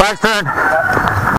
Western.